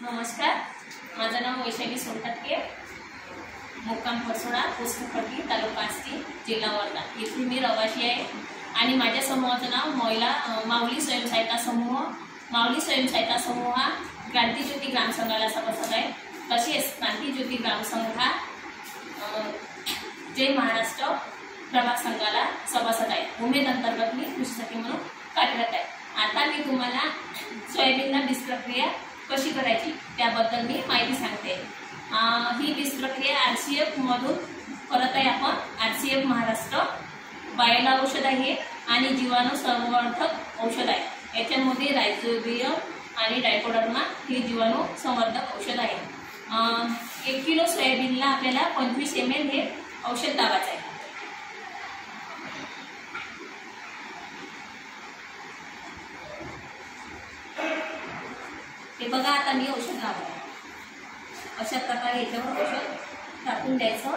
नमस्कार. माझं नाव वैशाली सोनटक्के मुक्काम परसोडा पोस्ट तालुका असती जिल्हा वर्धा. इथली मी रवाशी आहे. आणि माझ्या समूहाचं नाव महिला माऊली स्वयंसहायता समूह. माऊली स्वयंसहायता समूह हा क्रांतीज्योती ग्रामसंघाला सभासद आहे. तसेच क्रांतीज्योती ग्रामसंघ हा जय महाराष्ट्र प्रभाग संघाला सभासद आहे. उमेद अंतर्गत मी कृषीसाठी म्हणून कार्यरत आहे. आता मी तुम्हाला सोयाबीनला बीज प्रक्रिया कशी करायची त्याबद्दल मी माहिती सांगते. ही बीज प्रक्रिया आर सी एफमधून करत आहे आपण. आर सी एफ महाराष्ट्र बायला औषध आहे आणि जीवाणू संवर्धक औषध आहे. याच्यामध्ये रायझोबियम आणि डायकोडर्मा हे जीवाणू संवर्धक औषध आहे. एक किलो सोयाबीनला आपल्याला पंचवीस एम एल हे औषध लावायचं आहे. हे बघा आता मी औषध लावलं अशा प्रकारे याच्यावर औषध टाकून द्यायचं.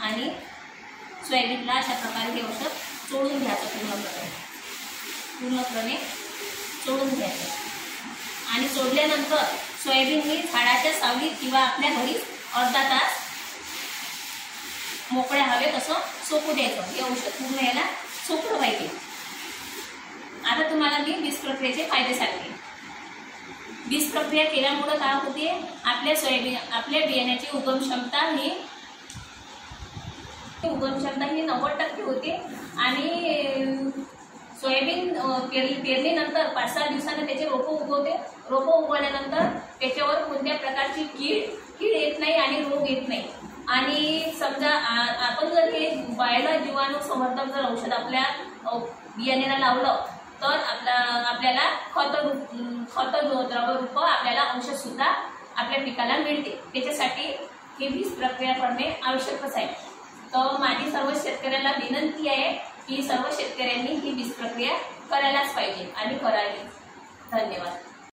आणि सोयाबीनला अशा प्रकारे हे औषध चोळून घ्यायचं पूर्णपणे. पूर्णपणे चोळून घ्यायचं. आणि सोडल्यानंतर सोयाबीन ही झाडाच्या सावलीत किंवा आपल्या घरी अर्धा तास मोकळ्या हवेत असं सोपू द्यायचं. हे औषध पूर्ण याला सोपलं पाहिजे आता तुम्हाला बीज प्रक्रियेचे फायदे सांगते. बीज प्रक्रिया केल्यामुळं काय होते? आपल्या सोयाबीन आपल्या बियाण्याची उगम क्षमता ही उगम क्षमता ही नव्वद टक्के होते. आणि सोयाबीन पेरली पेरणीनंतर पाच सहा दिवसानं त्याचे रोपं उगवते. रोपं उगवल्यानंतर त्याच्यावर कोणत्या प्रकारची कीड कीड येत नाही आणि रोग येत नाही. आणि समजा आपण जर हे बायला जीवाणू समर्थक जर औषध आपल्या बियाण्याला लावलं तर आपला आपल्याला खत रूप खत द्रवरूप आपल्याला अंशसुद्धा सुद्धा आपल्या पिकाला मिळते. त्याच्यासाठी ही वीज प्रक्रिया करणे आवश्यकच आहे तर माझी सर्व शेतकऱ्यांना विनंती आहे की सर्व शेतकऱ्यांनी ही वीज प्रक्रिया करायलाच पाहिजे आणि करावी. धन्यवाद.